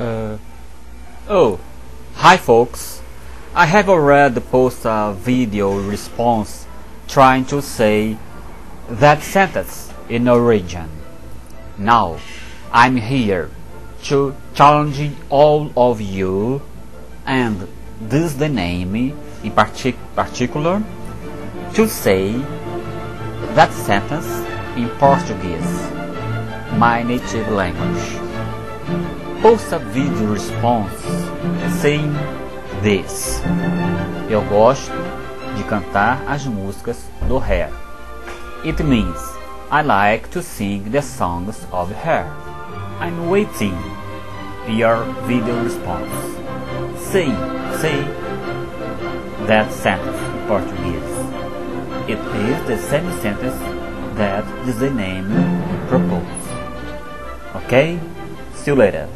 Uh, oh, hi folks. I have already posted a video response trying to say that sentence in origin. Now, I'm here to challenge all of you and this the name in partic particular to say that sentence in Portuguese, my native language. Post a video response saying this. Eu gosto de cantar as músicas do Hair. It means I like to sing the songs of Hair. I'm waiting your video response. Say, say that sentence in Portuguese. It is the same sentence that the name proposed. Okay? See you later.